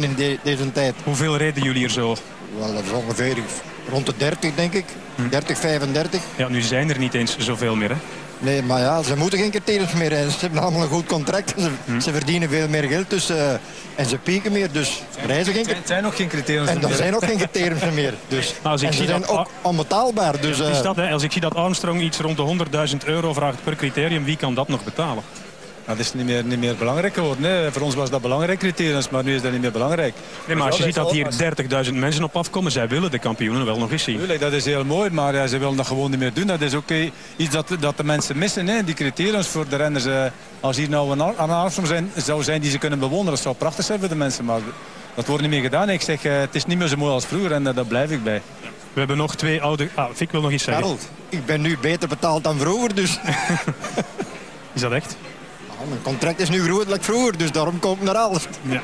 dan in de- deze tijd. Hoeveel reden jullie er zo? Wel, dat is ongeveer rond de 30, denk ik. 30, 35. Ja, nu zijn er niet eens zoveel meer, hè? Nee, maar ja, ze moeten geen criteriums meer rijden. Ze hebben allemaal een goed contract. Ze, ze verdienen veel meer geld dus, eh, en ze pieken meer. Dus reizen geen Het zijn nog geen criteriums En er meer. zijn ook geen criteriums meer. Dus. Maar als ik en ze zie zijn dat- ook onbetaalbaar. Dus, is eh, dat, hè? Als ik zie dat Armstrong iets rond de 100.000 euro vraagt per criterium, wie kan dat nog betalen? Dat is niet meer, niet meer belangrijk geworden. Hè. Voor ons was dat belangrijk criteriums, maar nu is dat niet meer belangrijk. Nee, maar als je ziet dat hier is- 30.000 mensen op afkomen, zij willen de kampioenen wel nog eens zien. Tuurlijk, dat is heel mooi, maar ja, ze willen dat gewoon niet meer doen. Dat is ook eh, iets dat, dat de mensen missen, hè. die criteriums voor de renners. eh, als hier nou een een Armstrong zijn, zou zijn die ze kunnen bewonderen, dat zou prachtig zijn voor de mensen. Maar dat wordt niet meer gedaan. Ik zeg, eh, het is niet meer zo mooi als vroeger en eh, daar blijf ik bij. We hebben nog twee oude... Ah, Fik wil nog iets zeggen. Karel, ik ben nu beter betaald dan vroeger. Dus Is dat echt? Mijn contract is nu groter dan vroeger. Dus daarom kom ik naar alles. Ja.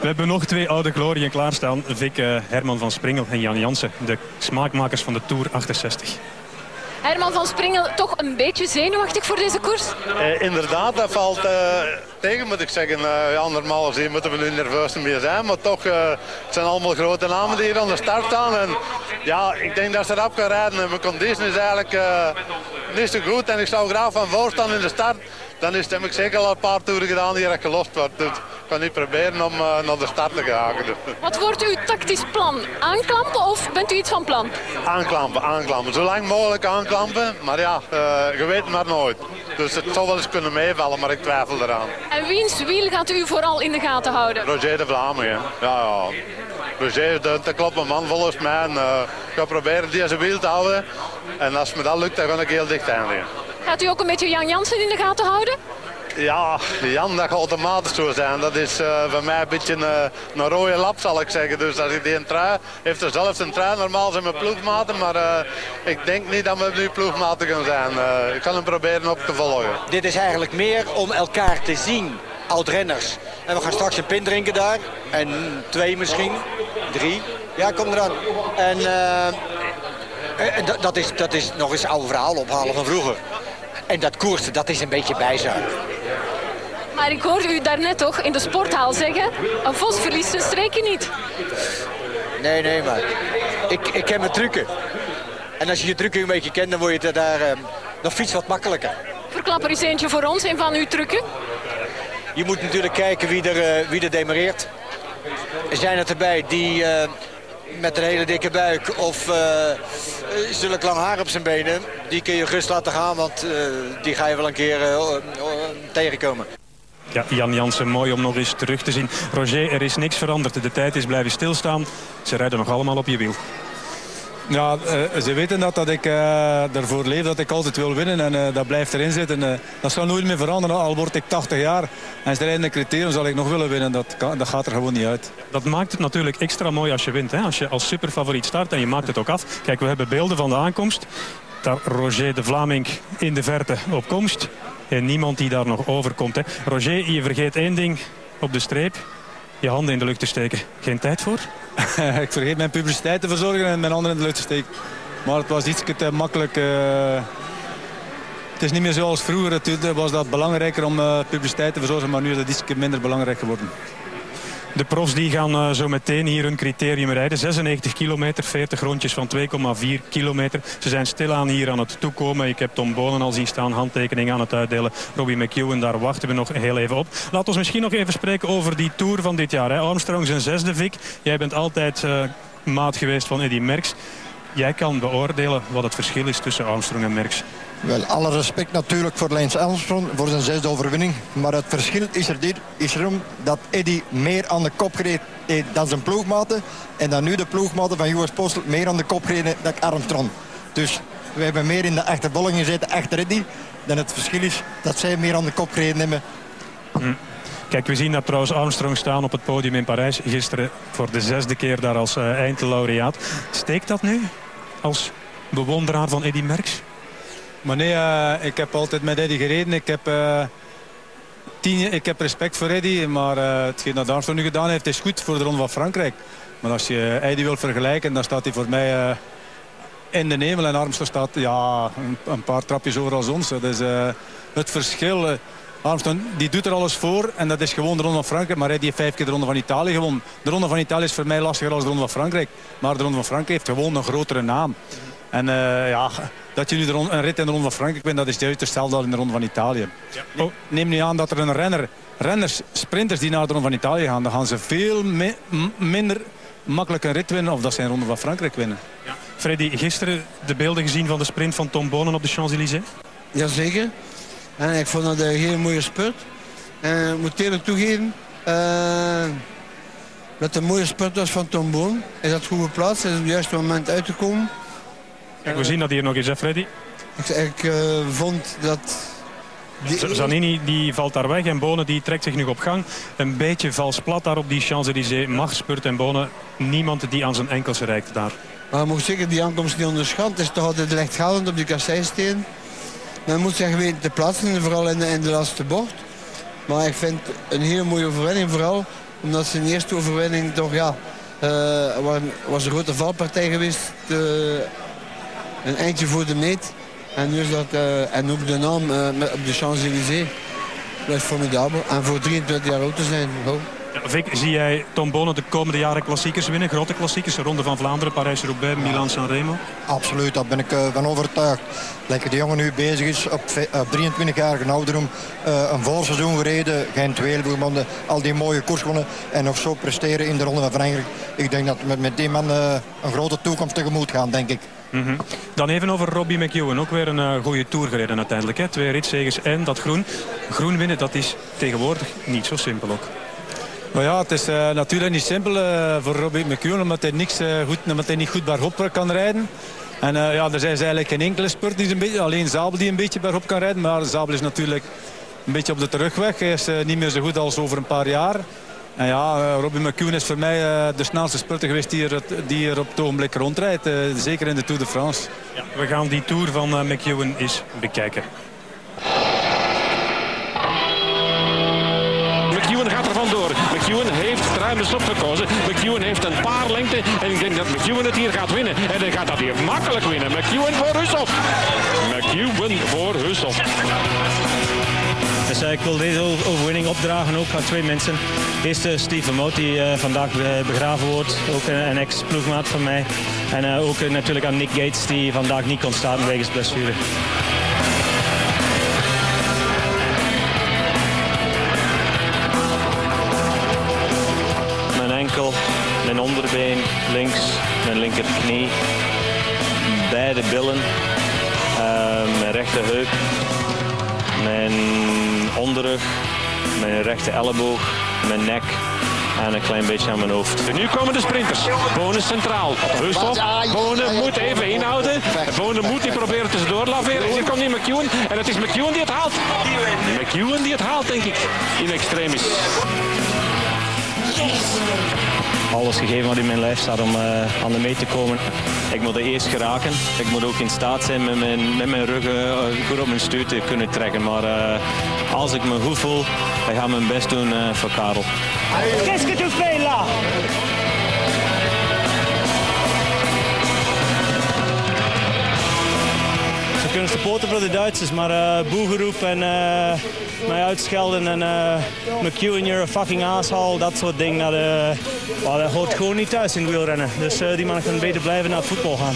We hebben nog twee oude glorieën klaarstaan. Vic eh, Herman van Springel en Jan Jansen. De smaakmakers van de Tour 68. Herman van Springel toch een beetje zenuwachtig voor deze koers? Eh, inderdaad, dat valt eh, tegen, moet ik zeggen. Eh ja, normaal gezien moeten we nu nerveus meer zijn. Maar toch, eh, het zijn allemaal grote namen die hier aan de start staan. En ja, ik denk dat ze erop gaan rijden. En mijn conditie is eigenlijk eh, niet zo goed. En ik zou graag van voor staan in de start. Dan is het, heb ik zeker al een paar toeren gedaan die er gelost wordt. Dus ik ga niet proberen om eh, naar de start te geraken. Dus. Wat wordt uw tactisch plan? Aanklampen of bent u iets van plan? Aanklampen, aanklampen. Zo lang mogelijk aanklampen. Maar ja, eh, je weet het maar nooit. Dus het zou wel eens kunnen meevallen, maar ik twijfel eraan. En wiens wiel gaat u vooral in de gaten houden? Roger de Vlamingen. Ja, ja. Roger de, de kloppe man volgens mij. En, eh, ik ga proberen deze wiel te houden. En als me dat lukt, dan ga ik heel dicht eindigen. Gaat u ook een beetje Jan Jansen in de gaten houden? Ja, Jan, dat gaat automatisch zo zijn. Dat is eh, voor mij een beetje een, een rode lap, zal ik zeggen. Dus als ik die een trui, heeft er zelfs een trui. Normaal zijn we ploegmaten, maar eh, ik denk niet dat we nu ploegmaten gaan zijn. Eh, ik kan hem proberen op te volgen. Dit is eigenlijk meer om elkaar te zien, oud-renners. En we gaan straks een pint drinken daar. En twee misschien. Drie. Ja, kom eraan. En eh, eh, dat- dat, is, dat is nog eens oude verhaal ophalen van vroeger. En dat koersen, dat is een beetje bijzaak. Maar ik hoorde u daarnet toch in de sporthal zeggen... een vos verliest zijn streken niet. Nee, nee, maar ik, ik ken mijn trucken. En als je je trucken een beetje kent, dan word je daar eh, nog fiets wat makkelijker. Verklap er eens eentje voor ons, een van uw trucken. Je moet natuurlijk kijken wie er, eh, wie er demereert. Er zijn er erbij die eh, met een hele dikke buik of eh, eh, zulk lang haar op zijn benen... die kun je gerust laten gaan, want eh, die ga je wel een keer eh, tegenkomen. Ja, Jan Jansen, mooi om nog eens terug te zien. Roger, er is niks veranderd. De tijd is blijven stilstaan. Ze rijden nog allemaal op je wiel. Ja, eh, ze weten dat, dat ik eh ervoor leef, dat ik altijd wil winnen. En eh, dat blijft erin zitten. Dat zal nooit meer veranderen, al word ik 80 jaar. En ze rijden de criterium, zal ik nog willen winnen. Dat, dat gaat er gewoon niet uit. Dat maakt het natuurlijk extra mooi als je wint. Hè? Als je als superfavoriet start en je maakt het ook af. Kijk, we hebben beelden van de aankomst. Daar Roger de Vlaming in de verte op komst. En niemand die daar nog overkomt. Hè? Roger, je vergeet één ding op de streep. Je handen in de lucht te steken. Geen tijd voor? ik vergeet mijn publiciteit te verzorgen en mijn handen in de lucht te steken. Maar het was iets te makkelijk. eh, het is niet meer zoals vroeger. Toen was dat belangrijker om eh, publiciteit te verzorgen. Maar nu is dat iets minder belangrijk geworden. De profs die gaan eh, zo meteen hier hun criterium rijden. 96 kilometer, 40 rondjes van 2,4 kilometer. Ze zijn stilaan hier aan het toekomen. Ik heb Tom Bonen al zien staan, handtekeningen aan het uitdelen. Robbie McEwen, daar wachten we nog heel even op. Laat ons misschien nog even spreken over die Tour van dit jaar. Hè. Armstrong zijn zesde, Vic. Jij bent altijd eh, maat geweest van Eddy Merckx. Jij kan beoordelen wat het verschil is tussen Armstrong en Merckx. Wel, alle respect natuurlijk voor Lance Armstrong voor zijn zesde overwinning. Maar het verschil is er dit, is erom dat Eddy meer aan de kop heeft dan zijn ploegmaten. En dan nu de ploegmaten van US Postal meer aan de kop gereden dan Armstrong. Dus we hebben meer in de achtervolging gezeten achter Eddy. Dan het verschil is dat zij meer aan de kop gereden hebben. Kijk, we zien dat trouwens Armstrong staan op het podium in Parijs. Gisteren voor de zesde keer daar als uh, eindlaureaat. Steekt dat nu als bewonderaar van Eddy Merckx? Maar nee, uh, ik heb altijd met Eddy gereden. Ik heb, uh, tien, ik heb respect voor Eddy. Maar uh, hetgeen dat Armstrong nu gedaan heeft is goed voor de Ronde van Frankrijk. Maar als je Eddy wilt vergelijken, dan staat hij voor mij in de hemel. En Armstrong staat ja, een, paar trapjes over als ons. Is het verschil. Armstrong die doet er alles voor en dat is gewoon de Ronde van Frankrijk. Maar hij heeft vijf keer de Ronde van Italië gewonnen. De Ronde van Italië is voor mij lastiger dan de Ronde van Frankrijk. Maar de Ronde van Frankrijk heeft gewoon een grotere naam. En uh, ja, dat je nu de een rit in de Ronde van Frankrijk bent, dat is juist hetzelfde als in de Ronde van Italië. Ja. Oh. Neem nu aan dat er een renner, renners, sprinters die naar de Ronde van Italië gaan, dan gaan ze veel mi minder makkelijk een rit winnen of dat ze een Ronde van Frankrijk winnen. Ja. Freddy, gisteren de beelden gezien van de sprint van Tom Bonen op de Champs-Élysées? Jazeker. En ik vond dat een hele mooie spurt. En ik moet eerlijk toegeven... Uh, dat een mooie spurt was van Tom Boon. Hij zat goed geplaatst. Is op het juiste moment uitgekomen. Kijk, we zien dat hier nog eens, hè, Freddy? Ik, ik uh, vond dat... Die... Zanini die valt daar weg en Bonen die trekt zich nu op gang. Een beetje vals plat daar op die Champs-Élysées. Mag spurt en Bonen. Niemand die aan zijn enkels reikt daar. Maar moet zeker die aankomst niet onderschatten. Het is toch altijd lichtgalend op die kasseisteen. Men moet zich weten te plaatsen, vooral in de, in de laatste bocht. Maar ik vind een hele mooie overwinning, vooral omdat zijn eerste overwinning toch, ja... Uh, was een grote valpartij geweest, uh, een eindje voor de meet. En, nu is dat, uh, en ook de naam op de Champs-Élysées blijft formidabel. En voor 23 jaar oud te zijn. Vic, zie jij Tom Bonen de komende jaren klassiekers winnen? Grote klassiekers, de Ronde van Vlaanderen, Parijs-Roubaix, Milan-San Remo? Absoluut, daar ben ik uh, van overtuigd. Lekker de jongen nu bezig is, op, op 23-jarige ouderdom, uh, een voorseizoen gereden, geen tweelboermanden, al die mooie koers gewonnen en nog zo presteren in de Ronde van Frankrijk. Ik denk dat we met die man een grote toekomst tegemoet gaan, denk ik. Mm -hmm. Dan even over Robbie McEwen. Ook weer een uh, goede tour gereden uiteindelijk. Hè? Twee ritzegers en dat groen. Groen winnen, dat is tegenwoordig niet zo simpel ook. Maar ja, het is uh, natuurlijk niet simpel uh, voor Robbie McEwen, omdat hij, niks, uh, goed, omdat hij niet goed bergop kan rijden. En ja, er is eigenlijk geen enkele spurt, die een beetje, alleen Zabel die een beetje bergop kan rijden. Maar Zabel is natuurlijk een beetje op de terugweg. Hij is niet meer zo goed als over een paar jaar. En ja, Robbie McEwen is voor mij de snelste spurter geweest die er, die op het ogenblik rondrijdt. zeker in de Tour de France. Ja, we gaan die Tour van McEwen eens bekijken. McEwen heeft ruim de stop gekozen. McEwen heeft een paar lengte. En ik denk dat McEwen het hier gaat winnen. En hij gaat dat hier makkelijk winnen. McEwen voor Hussoff. McEwen voor Hussoff. Dus ik wil deze overwinning opdragen ook aan twee mensen. Eerst uh, Steven Moot, die uh, vandaag begraven wordt. Ook een ex-ploegmaat van mij. En ook natuurlijk aan Nick Gates, die vandaag niet kon starten wegens blessure. Linkerknie, beide billen, uh, mijn rechterheup, mijn onderrug, mijn rechte elleboog, mijn nek en een klein beetje aan mijn hoofd. En nu komen de sprinters. Bonen centraal. Hushoff. Bonen moet even inhouden. Bonen moet die proberen tussendoor laveren. Hier komt niet McEwen. En het is McEwen die het haalt. McEwen die het haalt, denk ik. In extremis alles gegeven wat in mijn lijf staat om uh, aan de mee te komen. Ik moet er eerst geraken. Ik moet ook in staat zijn met mijn, met mijn rug uh, goed op mijn stuur te kunnen trekken. Maar uh, als ik me goed voel, ik ga mijn best doen voor Karel. Kunnen supporten voor de Duitsers, maar uh, boegeroep en uh, mij uitschelden en uh, McEwen, you're a fucking asshole, dat soort dingen, dat, dat hoort gewoon niet thuis in wielrennen. Dus die man kan beter blijven naar het voetbal gaan.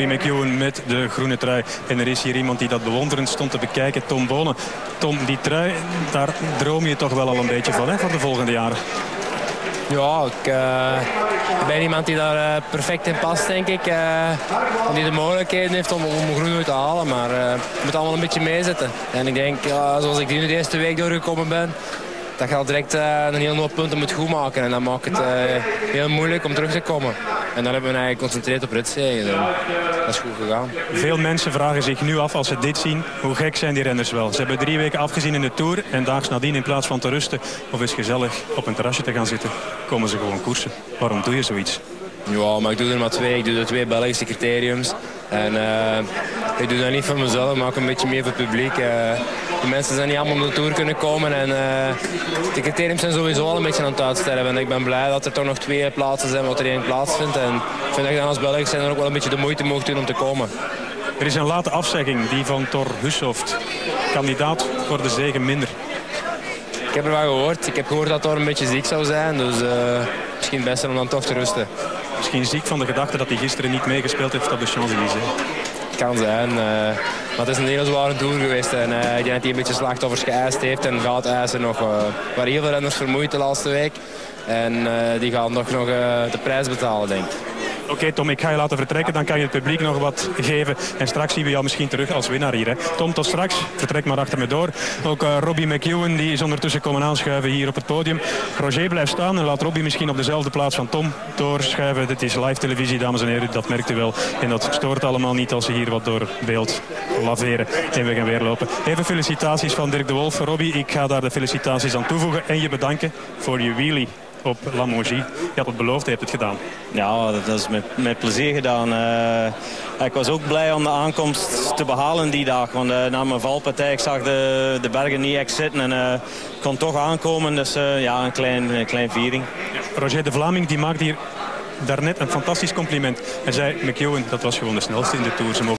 Robbie met de groene trui. En er is hier iemand die dat bewonderend stond te bekijken. Tom Bonen. Tom, die trui, daar droom je toch wel al een beetje van hè, voor de volgende jaren. Ja, ik uh, ben iemand die daar uh, perfect in past, denk ik. Uh, die de mogelijkheden heeft om, om groen te halen. Maar het moet allemaal een beetje meezetten. En ik denk, zoals ik nu de eerste week doorgekomen ben dat al direct een heel hoop punten moet goedmaken. En dat maakt het heel moeilijk om terug te komen. En dan hebben we eigenlijk geconcentreerd op ritzegen. Dat is goed gegaan. Veel mensen vragen zich nu af als ze dit zien, hoe gek zijn die renners wel. Ze hebben drie weken afgezien in de Tour en daags nadien in plaats van te rusten of eens gezellig op een terrasje te gaan zitten, komen ze gewoon koersen. Waarom doe je zoiets? Ja, maar ik doe er maar twee. Ik doe de twee Belgische criteriums. En uh, ik doe dat niet voor mezelf, maar ook een beetje meer voor het publiek. Uh, de mensen zijn niet allemaal op de Tour kunnen komen. En uh, de criteriums zijn sowieso al een beetje aan het uitsterven. En ik ben blij dat er toch nog twee plaatsen zijn wat er één plaatsvindt. En ik vind dat dan als Belg zijn er ook wel een beetje de moeite mocht doen om te komen. Er is een late afzegging, die van Thor Hushoft. Kandidaat voor de zegen minder. Ik heb er wel gehoord. Ik heb gehoord dat Thor een beetje ziek zou zijn. Dus uh, misschien best om dan toch te rusten. Misschien ziek van de gedachte dat hij gisteren niet meegespeeld heeft op de Champs-Élysées. Kan zijn. Uh, maar het is een hele zware tour geweest. En uh, ik denk dat hij een beetje slachtoffers geëist heeft. En gaat eisen nog. Uh, waar heel veel renners vermoeid de laatste week. En die gaan toch nog de prijs betalen, denk ik. Oké Tom, ik ga je laten vertrekken. Dan kan je het publiek nog wat geven. En straks zien we jou misschien terug als winnaar hier. Hè. Tom, tot straks. Vertrek maar achter me door. Ook uh, Robbie McEwen die is ondertussen komen aanschuiven hier op het podium. Roger blijft staan en laat Robbie misschien op dezelfde plaats van Tom doorschuiven. Dit is live televisie, dames en heren. Dat merkt u wel. En dat stoort allemaal niet als ze hier wat door beeld laveren. En we gaan weer lopen. Even felicitaties van Dirk de Wolf. Robbie, ik ga daar de felicitaties aan toevoegen. En je bedanken voor je wheelie op La Mongie. Je had het beloofd, je hebt het gedaan. Ja, dat is met, met plezier gedaan. Uh, ik was ook blij om de aankomst te behalen die dag. Want uh, na mijn valpartij, ik zag de, de bergen niet echt zitten. En uh, kon toch aankomen. Dus ja, een klein, een klein viering. Roger de Vlaming die maakt hier daarnet een fantastisch compliment. Hij zei, McEwen, dat was gewoon de snelste in de Tour.